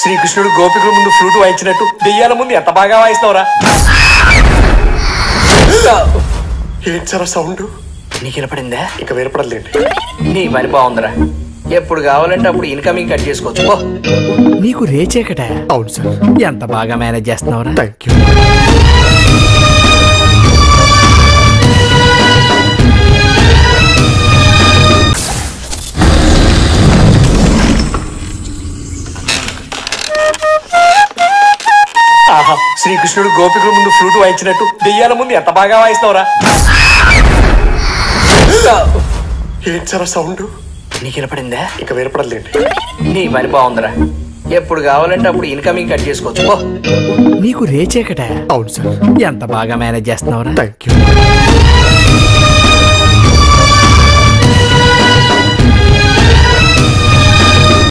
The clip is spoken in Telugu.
శ్రీకృష్ణుడు గోపికుల ముందు ఫ్లూట్ వాయించినట్టు దెయ్యాల ముందు ఎంత బాగా వాయిస్తావురా ఏంటి సార్ సౌండ్? నీకు వినపడిందా? ఇక వినపడలేండి నీ పని బాగుందిరా. ఎప్పుడు కావాలంటే అప్పుడు ఇన్కమింగ్ కట్ చేసుకోవచ్చు. పో. నీకు రేచేకట అవును సార్. ఎంత బాగా మేనేజ్ చేస్తున్నావురా? థ్యాంక్ యూ ఆహా శ్రీకృష్ణుడు గోపికుల ముందు ఫ్లూట్ వాయించినట్టు దెయ్యాల ముందు ఎంత బాగా వాయిస్తావురా ఏంటి సార్ సౌండ్? నీకు వినపడిందా? ఇక వినపడలేండి నీ పని బాగుందిరా. ఎప్పుడు కావాలంటే అప్పుడు ఇన్కమింగ్ కట్ చేసుకోవచ్చు. పో. నీకు రేచేకట? అవును సార్. ఎంత బాగా మేనేజ్ చేస్తున్నావురా? Thank you